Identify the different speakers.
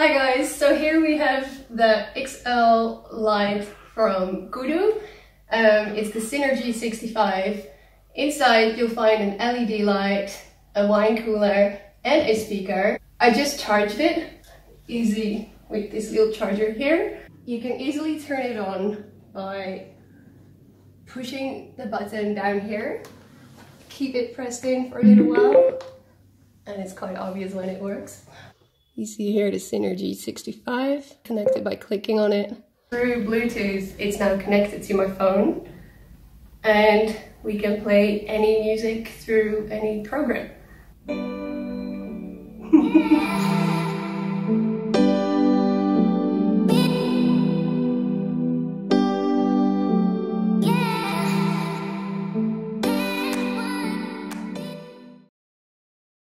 Speaker 1: Hi guys, so here we have the XL light from Kooduu. Um, it's the Synergy 65. Inside you'll find an LED light, a wine cooler and a speaker. I just charged it, easy with this little charger here. You can easily turn it on by pushing the button down here. Keep it pressed in for a little while and it's quite obvious when it works. You see here the Synergy 65 connected by clicking on it. Through Bluetooth, it's now connected to my phone and we can play any music through any program.